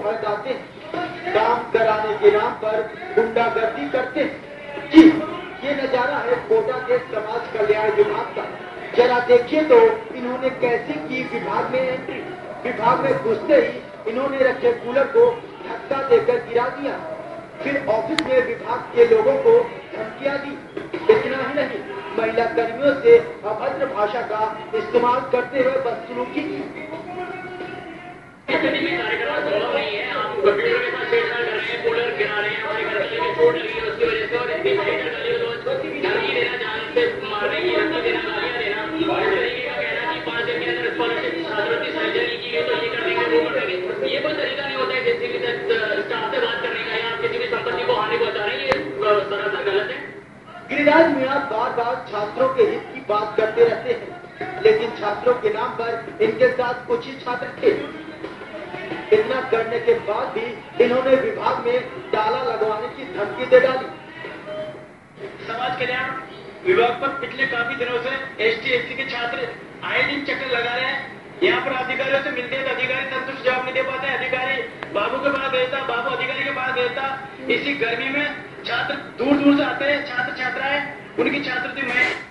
हड़काते हैं। काम कराने के नाम पर गुंडागर्दी करते जी, ये नज़ारा है कोटा के समाज कल्याण विभाग का। जरा देखिए तो इन्होंने कैसे की विभाग में एंट्री विभाग में घुसते ही इन्होंने रखे कूलर को धक्का देकर गिरा दिया। फिर ऑफ़िस में विभाग के लोगों को धमकियाँ दी। इतना ही नहीं, महिला कर्मियों से अभद्र भाषा का इस्तेमाल करते हुए बदसलूकी की। ये कोई तरीका नहीं होता है किसी भी स्टाफ से बात करने का या किसी भी संपत्ति को हानि पहुँचा रहे हैं ये सरासर गलत है। गिरिराज मीणा बार बार छात्रों के हित की बात करते रहते हैं लेकिन छात्रों के नाम पर इनके साथ कुछ ही छात्र थे। इतना करने के बाद भी इन्होंने विभाग में ताला लगवाने की धमकी दे डाली। समाज कल्याण विभाग पर पिछले काफ़ी दिनों से एस टी के छात्र आए दिन चक्कर लगा रहे हैं। यहाँ पर अधिकारियों से मिलते हैं अधिकारी संतुष्ट जवाब नहीं दे पाते अधिकारी बाबू के पास गए था बाबू अधिकारी के पास गए था इसी गर्मी में छात्र दूर दूर से आते हैं छात्र छात्राएँ उनकी छात्रवृत्ति में